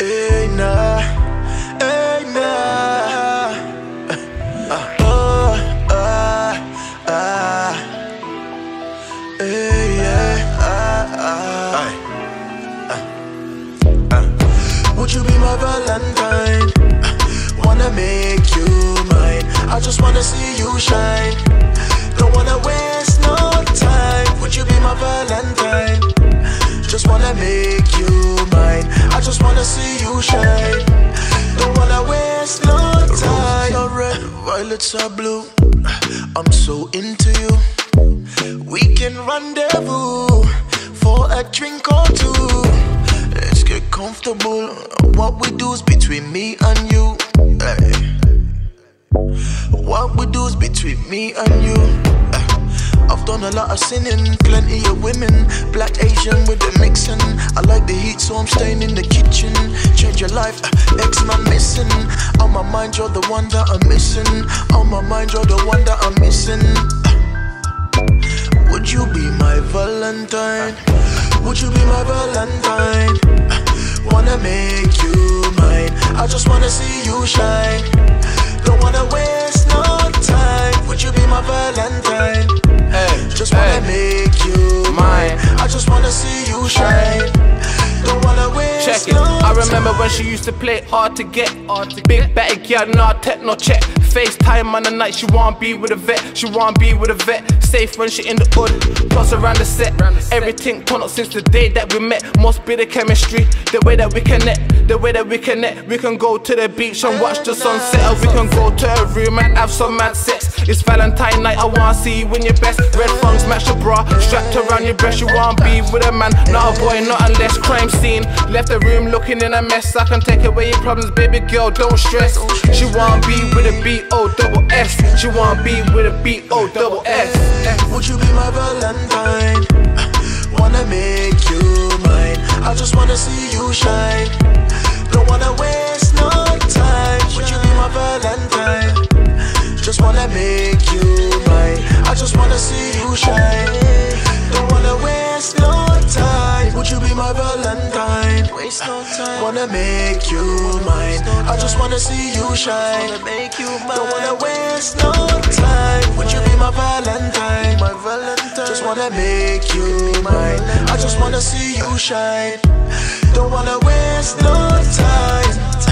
Hey nah, hey nah. Oh, ah, ah. Hey, yeah, ah, ah. Would you be my Valentine? Wanna make you mine. I just wanna see you shine. Don't wanna waste no time. Would you be my Valentine? Just wanna make you. I just wanna see you shine. Don't wanna waste no time. Roses are red, violets are blue. I'm so into you. We can rendezvous for a drink or two. Let's get comfortable. What we do is between me and you. Hey. What we do is between me and you. I've done a lot of sinning, plenty of women, black Asian with the mixing. I like the heat, so I'm staying in the kitchen. Change your life, uh, X man missing. On my mind, you're the one that I'm missing. On my mind, you're the one that I'm missing. Would you be my Valentine? Would you be my Valentine? Wanna make you mine. I just wanna see you shine. Don't wanna waste Hey, Just wanna hey. make you Mine. I just wanna see you shine. Don't wanna waste Check it. no I remember when she used to play hard to get. Big batty girl, nah, techno check. FaceTime on the night, she wanna be with a vet. She wanna be with a vet. Safe when she in the hood. Plus around the set. Everything turn up since the day that we met. Must be the chemistry, the way that we connect, the way that we connect. We can go to the beach and watch the sunset, or we can go to a room and have some mad sex. It's Valentine night, I wanna see you in your best. Red thongs match your bra, strapped around your breast. You wanna be with a man, not a boy, not unless crime scene. Left the room looking in a mess. I can take away your problems, baby girl, don't stress. She wanna be with a B O double S. She wanna be with a B O double S. Would you be my Valentine? Wanna make you mine. I just wanna see you shine. Don't wanna waste no time. Would you be my Valentine? Just wanna make you mine. I just wanna see you shine. Don't wanna waste no time. Would you be my Valentine? Waste no time. Wanna make you mine. I just wanna see you shine. Don't wanna waste no time. Would you be my Valentine? Wanna make you mine. I just wanna see you shine. Don't wanna waste no time.